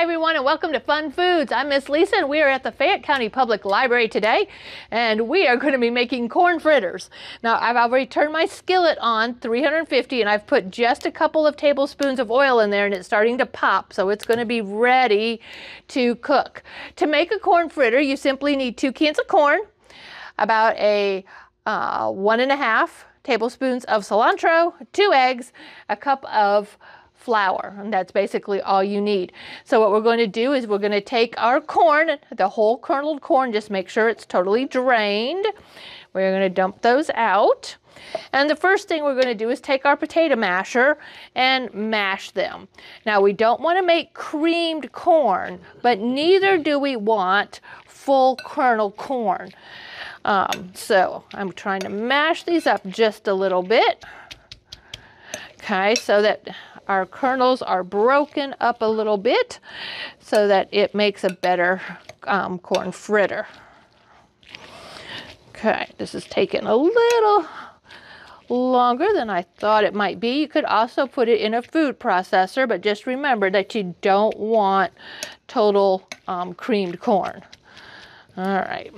Hi everyone and welcome to Fun Foods. I'm Miss Lisa and we are at the Fayette County Public Library today and we are going to be making corn fritters. Now I've already turned my skillet on 350 and I've put just a couple of tablespoons of oil in there and it's starting to pop so it's going to be ready to cook. To make a corn fritter you simply need two cans of corn, about a uh, one and a half tablespoons of cilantro, two eggs, a cup of flour and that's basically all you need. So what we're going to do is we're going to take our corn, the whole kerneled corn, just make sure it's totally drained. We're going to dump those out. And the first thing we're going to do is take our potato masher and mash them. Now we don't want to make creamed corn, but neither do we want full kernel corn. Um, so I'm trying to mash these up just a little bit. Okay, so that our kernels are broken up a little bit so that it makes a better um, corn fritter. Okay, this is taking a little longer than I thought it might be. You could also put it in a food processor, but just remember that you don't want total um, creamed corn. All right.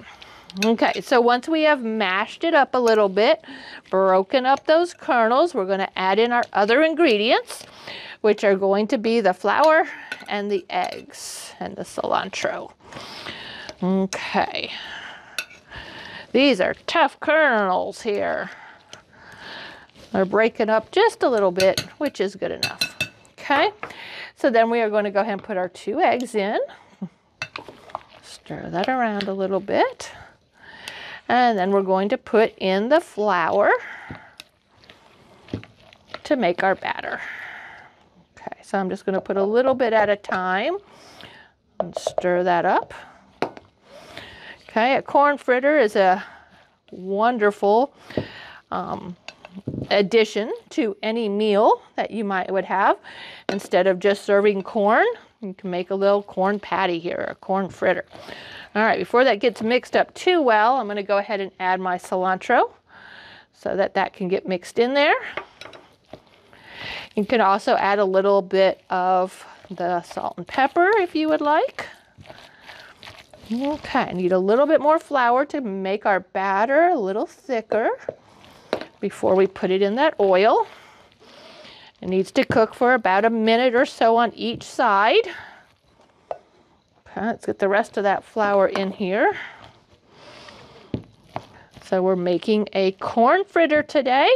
Okay, so once we have mashed it up a little bit, broken up those kernels, we're going to add in our other ingredients, which are going to be the flour and the eggs and the cilantro. Okay. These are tough kernels here. They're breaking up just a little bit, which is good enough. Okay, so then we are going to go ahead and put our two eggs in. Stir that around a little bit. And then we're going to put in the flour to make our batter. Okay, so I'm just going to put a little bit at a time and stir that up. Okay, a corn fritter is a wonderful um, addition to any meal that you might would have. Instead of just serving corn, you can make a little corn patty here, a corn fritter. All right, before that gets mixed up too well, I'm gonna go ahead and add my cilantro so that that can get mixed in there. You can also add a little bit of the salt and pepper if you would like. Okay, need a little bit more flour to make our batter a little thicker before we put it in that oil. It needs to cook for about a minute or so on each side. Okay, let's get the rest of that flour in here. So we're making a corn fritter today.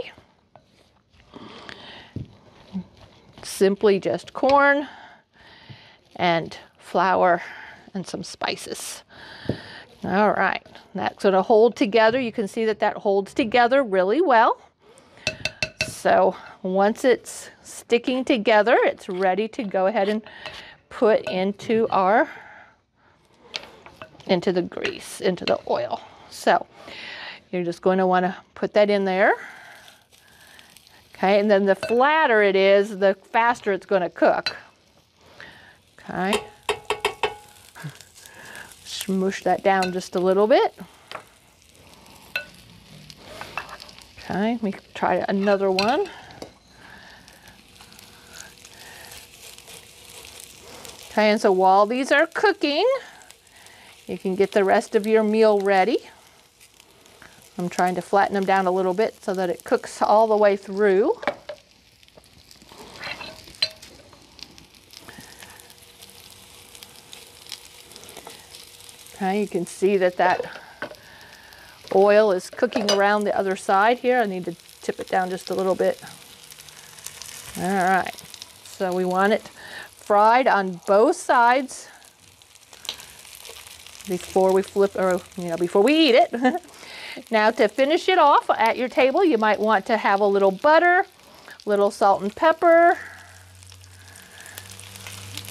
Simply just corn and flour and some spices. All right, that's going to hold together. You can see that that holds together really well. So once it's sticking together, it's ready to go ahead and put into our into the grease, into the oil. So you're just going to want to put that in there. Okay, and then the flatter it is, the faster it's going to cook. Okay. Smoosh that down just a little bit. Okay, let me try another one. Okay, and so while these are cooking, you can get the rest of your meal ready. I'm trying to flatten them down a little bit so that it cooks all the way through. Okay, you can see that that oil is cooking around the other side here. I need to tip it down just a little bit. All right, so we want it fried on both sides before we flip or you know before we eat it. now to finish it off at your table, you might want to have a little butter, little salt and pepper.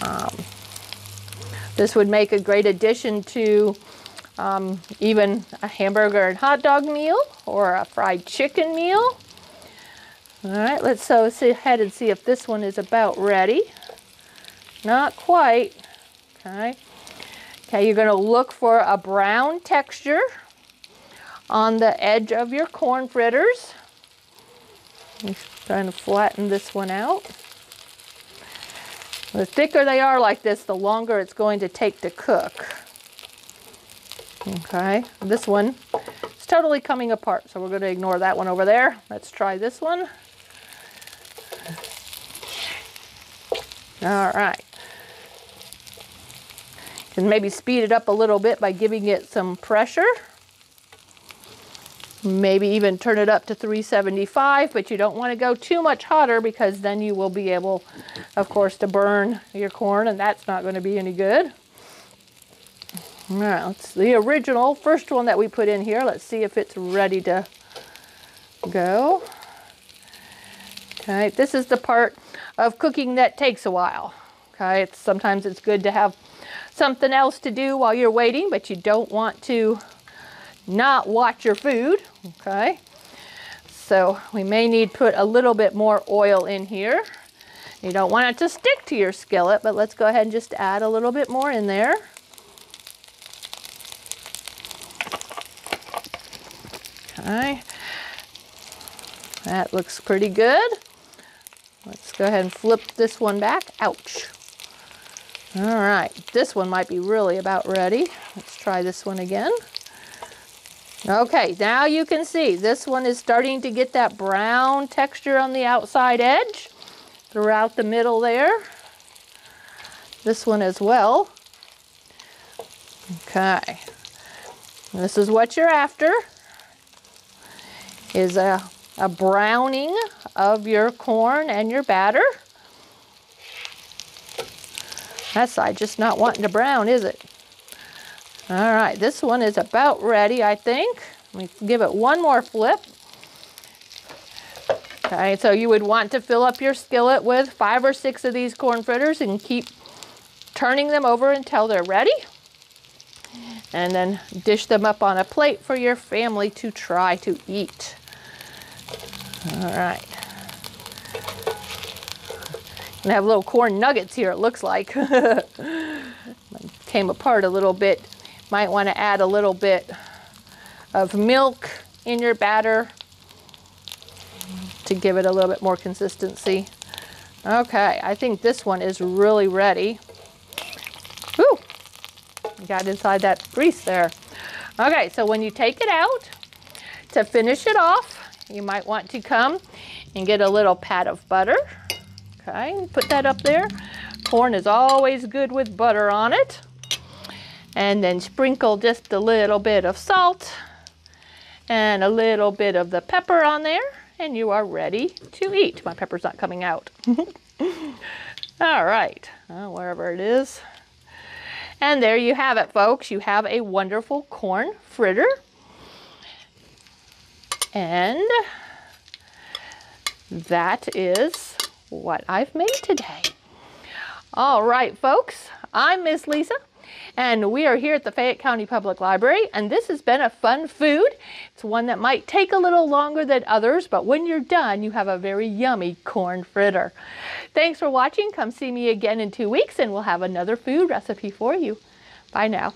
Um, this would make a great addition to um, even a hamburger and hot dog meal or a fried chicken meal. All right, let's so see ahead and see if this one is about ready. Not quite. Okay. Okay, you're going to look for a brown texture on the edge of your corn fritters. I'm trying to flatten this one out. The thicker they are like this, the longer it's going to take to cook. Okay, this one is totally coming apart, so we're going to ignore that one over there. Let's try this one. All right. Can maybe speed it up a little bit by giving it some pressure. Maybe even turn it up to 375, but you don't want to go too much hotter because then you will be able, of course, to burn your corn and that's not going to be any good. All right, it's the original first one that we put in here. Let's see if it's ready to go. Okay, this is the part of cooking that takes a while. Okay, it's, sometimes it's good to have something else to do while you're waiting, but you don't want to not watch your food, okay? So we may need to put a little bit more oil in here. You don't want it to stick to your skillet, but let's go ahead and just add a little bit more in there. Okay, that looks pretty good. Let's go ahead and flip this one back. Ouch. All right, this one might be really about ready. Let's try this one again. Okay, now you can see this one is starting to get that brown texture on the outside edge throughout the middle there. This one as well. Okay, this is what you're after, is a, a browning of your corn and your batter. That side just not wanting to brown, is it? All right, this one is about ready, I think. Let me give it one more flip. Okay, so you would want to fill up your skillet with five or six of these corn fritters and keep turning them over until they're ready. And then dish them up on a plate for your family to try to eat. All right. And have little corn nuggets here, it looks like. Came apart a little bit might want to add a little bit of milk in your batter to give it a little bit more consistency. Okay, I think this one is really ready. Whew, got inside that grease there. Okay, so when you take it out, to finish it off, you might want to come and get a little pat of butter. Okay, put that up there. Corn is always good with butter on it and then sprinkle just a little bit of salt and a little bit of the pepper on there and you are ready to eat. My pepper's not coming out. All right, uh, wherever it is. And there you have it, folks. You have a wonderful corn fritter. And that is what I've made today. All right, folks, I'm Miss Lisa. And we are here at the Fayette County Public Library, and this has been a fun food. It's one that might take a little longer than others, but when you're done, you have a very yummy corn fritter. Thanks for watching. Come see me again in two weeks, and we'll have another food recipe for you. Bye now.